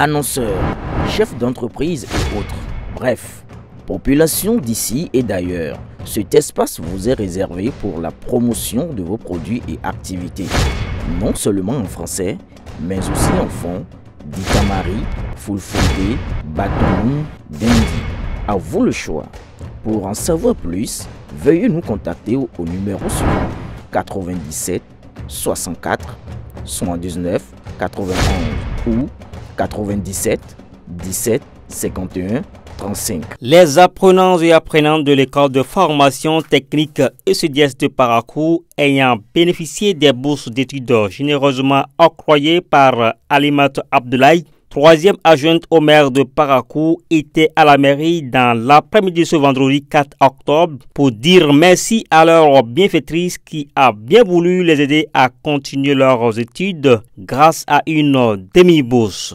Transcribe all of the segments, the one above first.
annonceurs, chefs d'entreprise et autres. Bref, population d'ici et d'ailleurs, cet espace vous est réservé pour la promotion de vos produits et activités, non seulement en français, mais aussi en fond, Ditamari, Fulfulde, Bâton, Dendi. À vous le choix. Pour en savoir plus, veuillez nous contacter au, au numéro suivant 97 64 79 91 ou 97 17 51 35. Les apprenants et apprenantes de l'école de formation technique ECDS de Parakou ayant bénéficié des bourses d'études généreusement octroyées par Alimat Abdoulaye troisième adjointe au maire de Parakou, était à la mairie dans l'après-midi ce vendredi 4 octobre pour dire merci à leur bienfaitrice qui a bien voulu les aider à continuer leurs études grâce à une demi-bourse.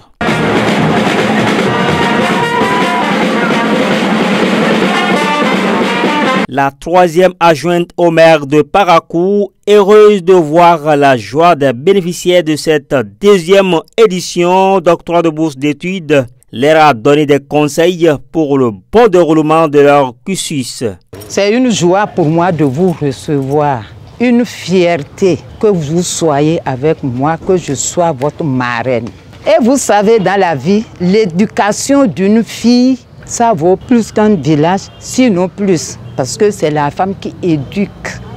La troisième adjointe au maire de Parakou, heureuse de voir la joie des bénéficiaires de cette deuxième édition d'octroi de bourse d'études, leur a donné des conseils pour le bon déroulement de leur cursus. C'est une joie pour moi de vous recevoir, une fierté que vous soyez avec moi, que je sois votre marraine. Et vous savez, dans la vie, l'éducation d'une fille, ça vaut plus qu'un village, sinon plus parce que c'est la femme qui éduque,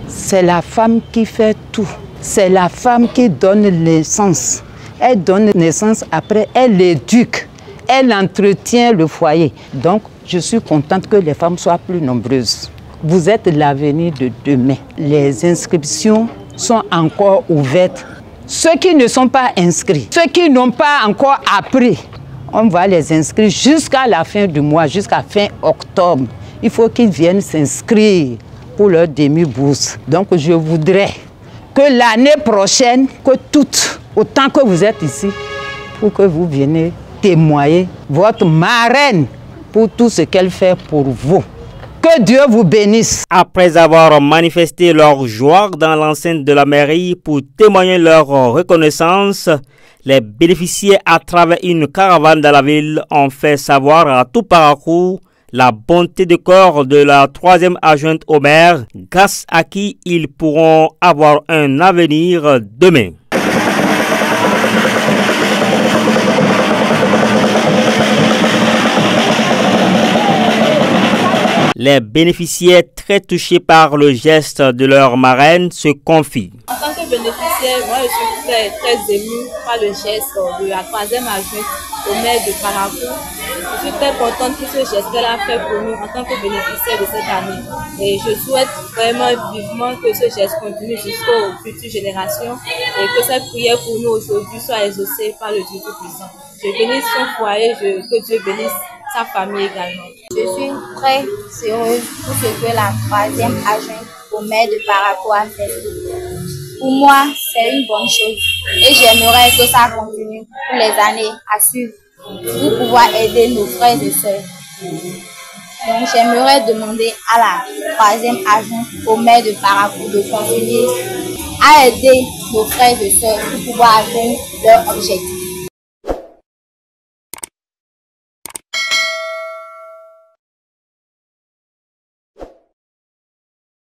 c'est la femme qui fait tout, c'est la femme qui donne naissance. Elle donne naissance, après elle éduque, elle entretient le foyer. Donc je suis contente que les femmes soient plus nombreuses. Vous êtes l'avenir de demain. Les inscriptions sont encore ouvertes. Ceux qui ne sont pas inscrits, ceux qui n'ont pas encore appris, on va les inscrire jusqu'à la fin du mois, jusqu'à fin octobre il faut qu'ils viennent s'inscrire pour leur demi-bourse. Donc je voudrais que l'année prochaine, que toutes, autant que vous êtes ici, pour que vous veniez témoigner votre marraine pour tout ce qu'elle fait pour vous. Que Dieu vous bénisse. Après avoir manifesté leur joie dans l'enceinte de la mairie pour témoigner leur reconnaissance, les bénéficiaires à travers une caravane dans la ville ont fait savoir à tout parcours la bonté de corps de la troisième adjointe au maire, grâce à qui ils pourront avoir un avenir demain. Les bénéficiaires très touchés par le geste de leur marraine se confient. En tant que bénéficiaire, moi je suis très, très émue par le geste de la troisième adjointe au maire de Parakou. Je suis très contente que ce geste qu'elle a fait pour nous en tant que bénéficiaire de cette année. Et je souhaite vraiment vivement que ce geste continue jusqu'aux futures générations et que cette prière pour nous aujourd'hui soit exaucée par le Dieu Tout-Puissant. Je bénisse son foyer, je, que Dieu bénisse sa famille également. Je suis très heureuse pour ce que la troisième au maire de Parakou a fait. Pour moi, c'est une bonne chose et j'aimerais que ça continue pour les années à suivre pour pouvoir aider nos frères et sœurs. Donc j'aimerais demander à la troisième au maire de Parakou de continuer à aider nos frères et sœurs pour pouvoir atteindre leur objectif.